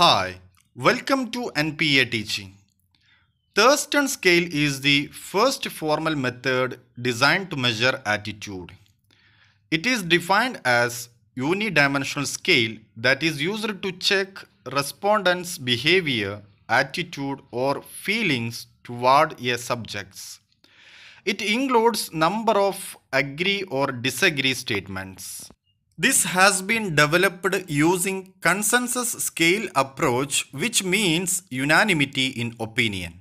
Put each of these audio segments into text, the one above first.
Hi, welcome to NPA Teaching. Thurstone scale is the first formal method designed to measure attitude. It is defined as unidimensional scale that is used to check respondents' behavior, attitude or feelings toward a subjects. It includes number of agree or disagree statements. This has been developed using consensus scale approach which means unanimity in opinion.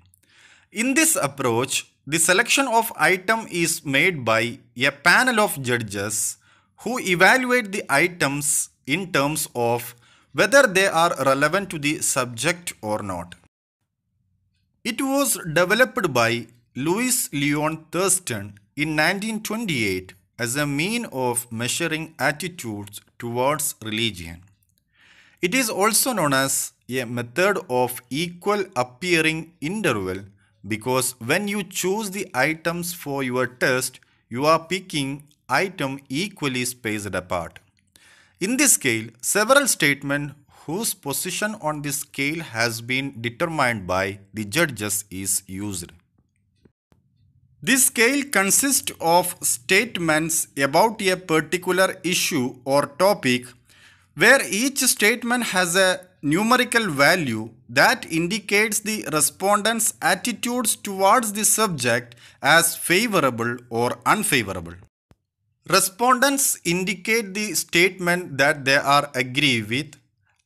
In this approach, the selection of item is made by a panel of judges who evaluate the items in terms of whether they are relevant to the subject or not. It was developed by Louis Leon Thurstone in 1928 as a mean of measuring attitudes towards religion. It is also known as a method of equal appearing interval because when you choose the items for your test, you are picking item equally spaced apart. In this scale, several statements whose position on the scale has been determined by the judges is used. This scale consists of statements about a particular issue or topic where each statement has a numerical value that indicates the respondent's attitudes towards the subject as favorable or unfavorable. Respondents indicate the statement that they are agree with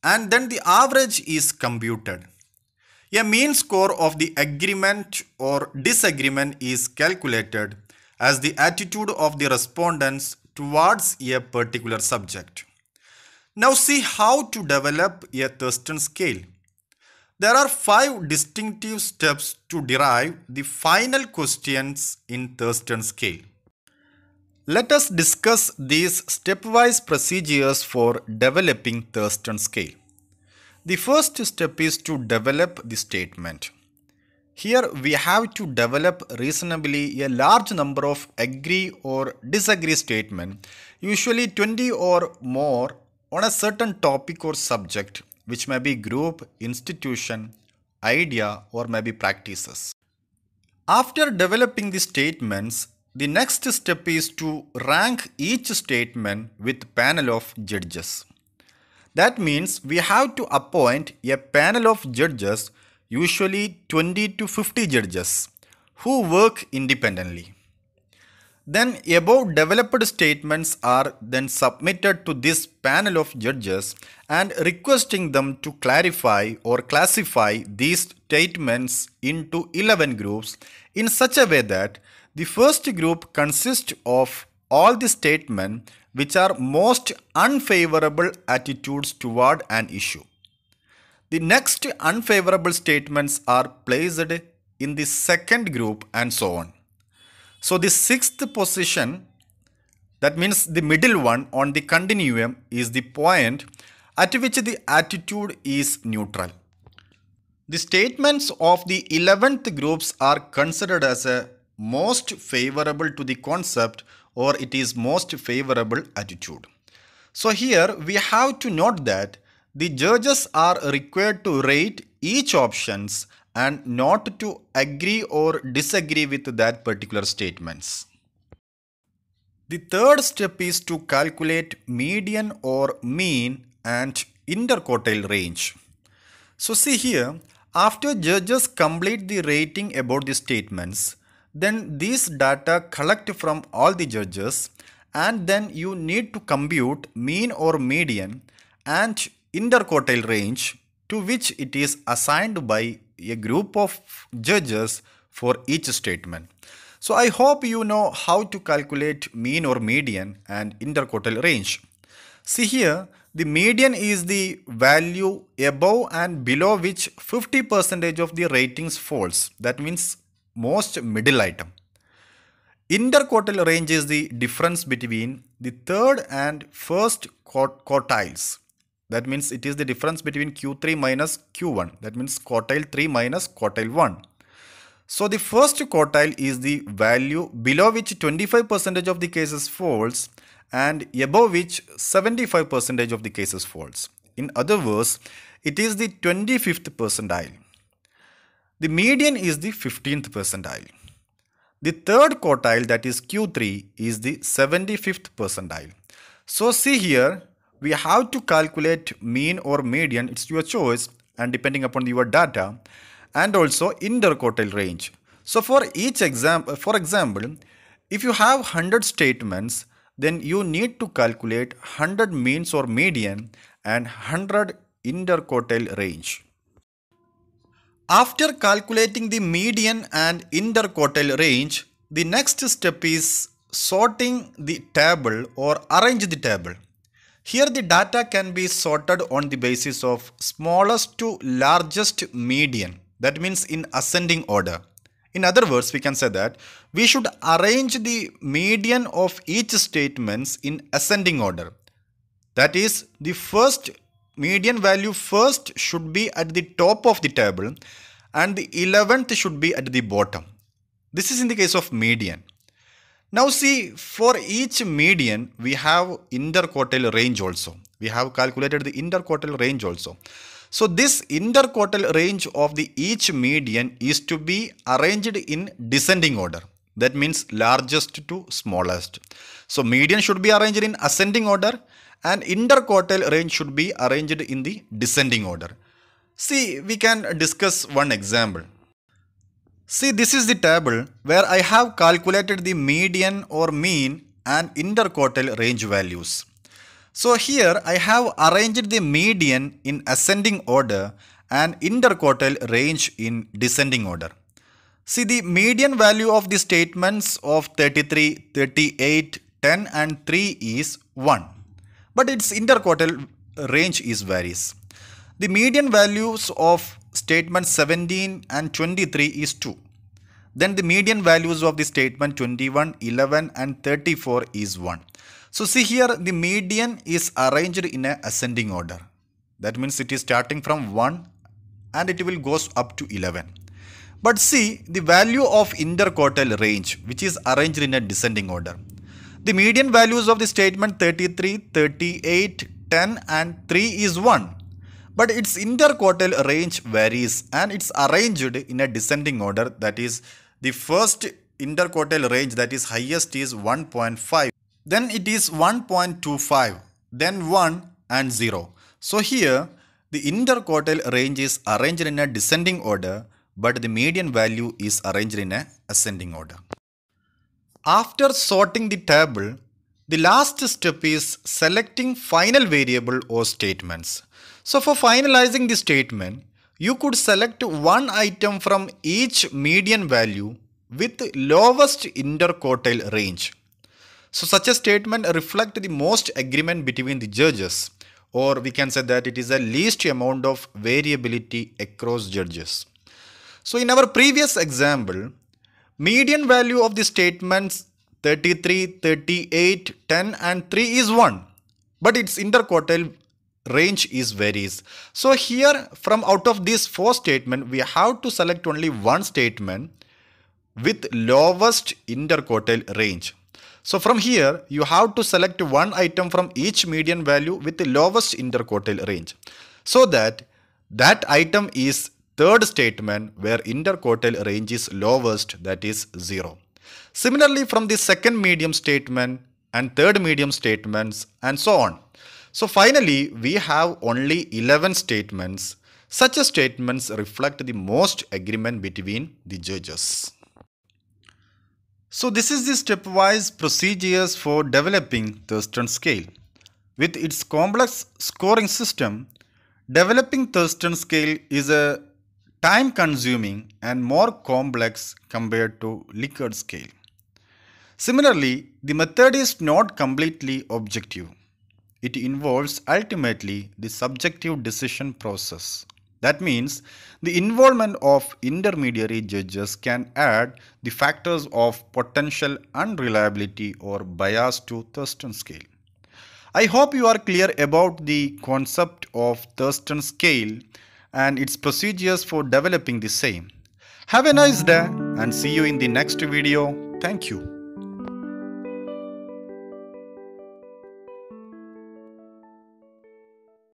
and then the average is computed. A mean score of the agreement or disagreement is calculated as the attitude of the respondents towards a particular subject. Now see how to develop a Thurstone scale. There are five distinctive steps to derive the final questions in Thurstone scale. Let us discuss these stepwise procedures for developing Thurstone scale. The first step is to develop the statement. Here we have to develop reasonably a large number of agree or disagree statement, usually 20 or more on a certain topic or subject which may be group, institution, idea or maybe practices. After developing the statements, the next step is to rank each statement with panel of judges. That means we have to appoint a panel of judges, usually 20 to 50 judges, who work independently. Then above developed statements are then submitted to this panel of judges and requesting them to clarify or classify these statements into 11 groups in such a way that the first group consists of all the statements which are most unfavorable attitudes toward an issue. The next unfavorable statements are placed in the second group and so on. So the sixth position, that means the middle one on the continuum is the point at which the attitude is neutral. The statements of the 11th groups are considered as a most favorable to the concept or it is most favorable attitude. So here we have to note that the judges are required to rate each options and not to agree or disagree with that particular statements. The third step is to calculate median or mean and interquartile range. So see here, after judges complete the rating about the statements, then these data collect from all the judges and then you need to compute mean or median and interquartile range to which it is assigned by a group of judges for each statement. So I hope you know how to calculate mean or median and interquartile range. See here, the median is the value above and below which 50% of the ratings falls. That means most middle item. Interquartile range is the difference between the third and first quartiles. That means it is the difference between Q3 minus Q1. That means quartile 3 minus quartile 1. So the first quartile is the value below which 25% of the cases falls and above which 75% of the cases falls. In other words, it is the 25th percentile. The median is the 15th percentile. The third quartile that is Q3 is the 75th percentile. So see here, we have to calculate mean or median, it's your choice and depending upon your data and also interquartile range. So for each example, for example, if you have 100 statements, then you need to calculate 100 means or median and 100 interquartile range. After calculating the median and interquartile range, the next step is sorting the table or arrange the table. Here the data can be sorted on the basis of smallest to largest median. That means in ascending order. In other words, we can say that we should arrange the median of each statements in ascending order. That is, the first median value first should be at the top of the table and the 11th should be at the bottom. This is in the case of median. Now see, for each median, we have interquartile range also. We have calculated the interquartile range also. So this interquartile range of the each median is to be arranged in descending order. That means largest to smallest. So median should be arranged in ascending order and interquartile range should be arranged in the descending order. See, we can discuss one example. See, this is the table where I have calculated the median or mean and interquartile range values. So here I have arranged the median in ascending order and interquartile range in descending order. See the median value of the statements of 33, 38, 10 and 3 is 1. But its interquartile range is varies. The median values of statement 17 and 23 is 2. Then the median values of the statement 21, 11 and 34 is 1. So see here the median is arranged in a ascending order. That means it is starting from 1 and it will goes up to 11. But see the value of interquartile range which is arranged in a descending order. The median values of the statement 33, 38, 10 and 3 is 1. But its interquartile range varies and it's arranged in a descending order that is the first interquartile range that is highest is 1.5 then it is 1.25, then 1 and 0. So here the interquartile range is arranged in a descending order but the median value is arranged in a ascending order. After sorting the table, the last step is selecting final variable or statements. So for finalizing the statement, you could select one item from each median value with lowest interquartile range. So such a statement reflect the most agreement between the judges or we can say that it is the least amount of variability across judges. So in our previous example, median value of the statements 33, 38, 10 and 3 is 1 but its interquartile range is varies. So here from out of these four statement we have to select only one statement with lowest interquartile range. So from here, you have to select one item from each median value with the lowest interquartile range. So that that item is third statement where interquartile range is lowest that is 0. Similarly from the second medium statement and third medium statements and so on. So finally we have only 11 statements. Such statements reflect the most agreement between the judges. So this is the stepwise procedures for developing Thurstone scale. With its complex scoring system, developing Thurstone scale is a time consuming and more complex compared to Likert scale. Similarly, the method is not completely objective. It involves ultimately the subjective decision process. That means the involvement of intermediary judges can add the factors of potential unreliability or bias to Thurstone scale. I hope you are clear about the concept of Thurstone scale and its procedures for developing the same. Have a nice day and see you in the next video. Thank you.